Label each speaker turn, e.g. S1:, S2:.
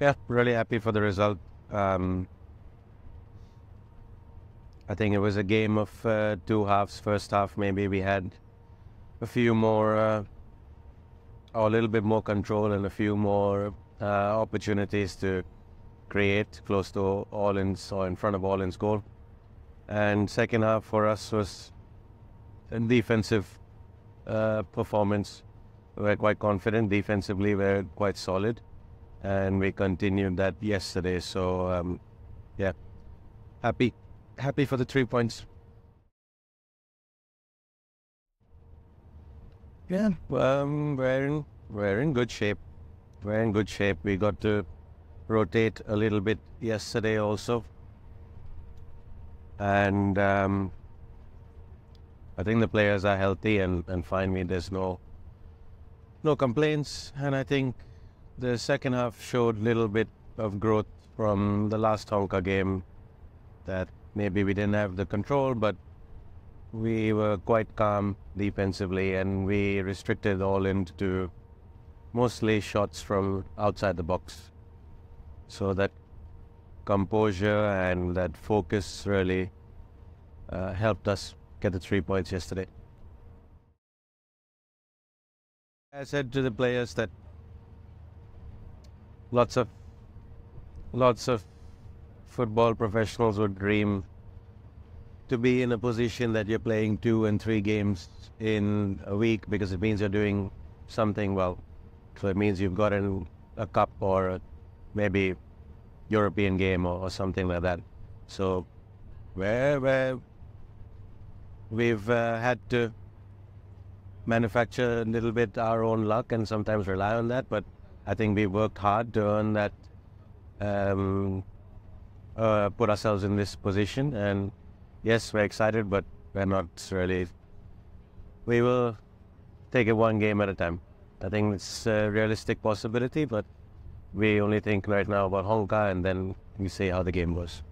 S1: Yeah, really happy for the result. Um, I think it was a game of uh, two halves. First half, maybe we had a few more, uh, or a little bit more control and a few more uh, opportunities to create close to Åland's or in front of Åland's goal. And second half for us was a defensive uh, performance. We're quite confident defensively. We're quite solid, and we continued that yesterday. So um, yeah, happy, happy for the three points. Yeah, um, we're in we're in good shape. We're in good shape. We got to rotate a little bit yesterday also, and um, I think the players are healthy and and me. There's no no complaints, and I think the second half showed a little bit of growth from the last Honka game. That maybe we didn't have the control, but we were quite calm defensively, and we restricted Åland to mostly shots from outside the box. So that composure and that focus really uh, helped us get the three points yesterday. I said to the players that lots of lots of football professionals would dream to be in a position that you're playing two and three games in a week because it means you're doing something well. So it means you've got in a cup or a, maybe European game or, or, something like that. So where where we've uh, had to manufacture a little bit our own luck and sometimes rely on that, but I think we worked hard to earn that, um, uh, put ourselves in this position and yes, we're excited, but we're not really. We will take it one game at a time. I think it's a realistic possibility, but we only think right now about Honka and then we see how the game goes.